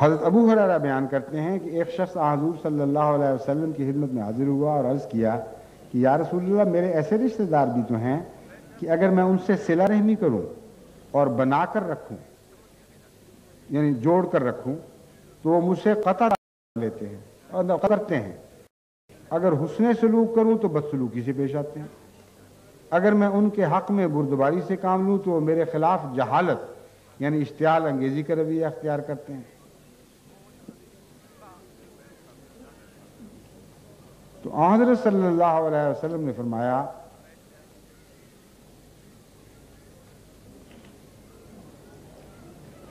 हज़रत अबू हरारा बयान करते हैं कि एक शख्स हजूर सल्लल्लाहु अलैहि वसल्लम की खिदमत में हाजिर हुआ और अर्ज़ किया कि, या रसूलल्लाह, मेरे ऐसे रिश्तेदार भी तो हैं कि अगर मैं उनसे सिला रहमी करूँ और बना कर रखूँ, यानी जोड़ कर रखूँ तो वो मुझसे कतर लेते हैं और करते हैं। अगर हुसन सलूक करूँ तो बदसलूकी से पेश आते हैं। अगर मैं उनके हक में बुरदबारी से काम लूँ तो वो मेरे खिलाफ जहालत, यानी इश्तियाल अंगेजी का रवैया अख्तियार करते हैं। तो हज़रत वसल्लम ने फरमाया,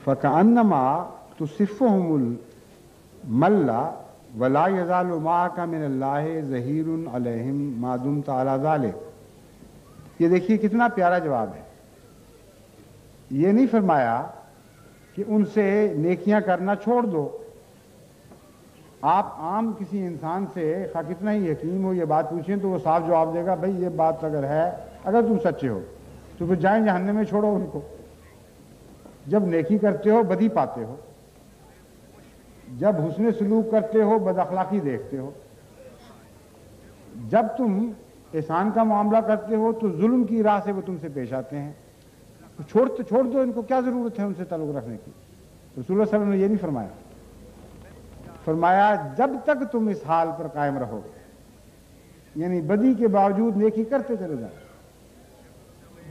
फ़कान्नमा तो सिफ़ुल मल्ला वला यजाल मा का मिन जहीर अलहम मादुम तालाजाल ये देखिए कितना प्यारा जवाब है। ये नहीं फरमाया कि उनसे नेकियाँ करना छोड़ दो। आप आम किसी इंसान से खा कितना ही यकीन हो, ये बात पूछें तो वो साफ़ जवाब देगा, भाई, ये बात अगर है, अगर तुम सच्चे हो तो फिर जाए जहन्ने में छोड़ो उनको। जब नेकी करते हो, बदी पाते हो। जब हुसन सलूक करते हो, बद अखलाकी देखते हो। जब तुम एहसान का मामला करते हो तो जुल्म की राह से वो तुमसे पेश आते हैं। तो छोड़ तो छोड़ दो, इनको क्या ज़रूरत है उनसे ताल्लुक़ रखने की? रसूल वसल्लम ने ये नहीं फरमाया। फरमाया, जब तक तुम इस हाल पर कायम रहोगे, यानी बदी के बावजूद नेकी करते चले जाओ,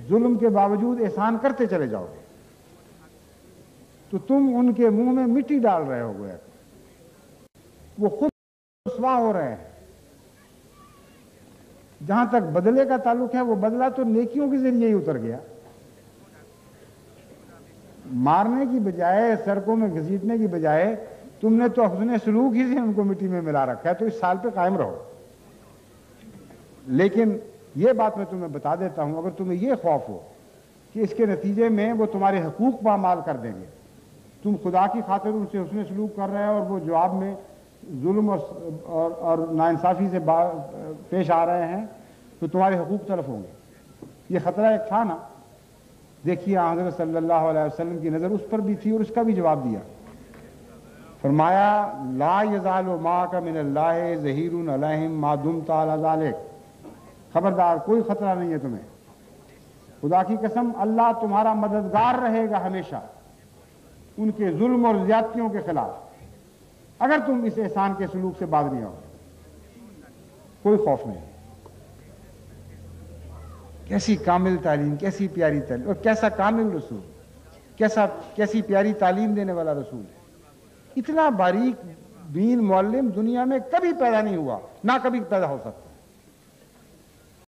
जुल्म के बावजूद एहसान करते चले जाओगे तो तुम उनके मुँह में मिट्टी डाल रहे हो गए वो खुद रुसवा हो रहे हैं। जहाँ तक बदले का ताल्लुक है, वो बदला तो नेकियों के ज़रिए ही उतर गया। मारने की बजाय सड़कों में घसीटने की बजाय तुमने तो अपने सलूक ही से उनको मिट्टी में मिला रखा है तो इस साल पे कायम रहो। लेकिन ये बात मैं तुम्हें बता देता हूँ अगर तुम्हें यह खौफ हो कि इसके नतीजे में वो तुम्हारे हकूक पामाल कर देंगे तुम खुदा की खातिर उनसे उसने सलूक कर रहे हो और वो जवाब में जुल्म और, और, और नाइंसाफ़ी से पेश आ रहे हैं तो तुम्हारे हकूक तरफ़ होंगे। ये ख़तरा एक था ना? देखिए हज़रत सल्लल्लाहु अलैहि वसल्लम की नज़र उस पर भी थी और उसका भी जवाब दिया। फरमाया, ला यजाल मा का मिन जहीर मादुम तालिक खबरदार, कोई ख़तरा नहीं है तुम्हें। खुदा की कसम, अल्लाह तुम्हारा मददगार रहेगा हमेशा, उनके जुल्म और ज्यादतियों के खिलाफ। अगर तुम इस एहसान के सलूक से बाज नहीं हो कोई खौफ नहीं। कैसी कामिल तालीम, कैसी प्यारी तालीम, और कैसा कामिल रसूल, कैसा, कैसी प्यारी तालीम देने वाला रसूल है। इतना बारीक बीन मौलम दुनिया में कभी पैदा नहीं हुआ, ना कभी पैदा हो सकता।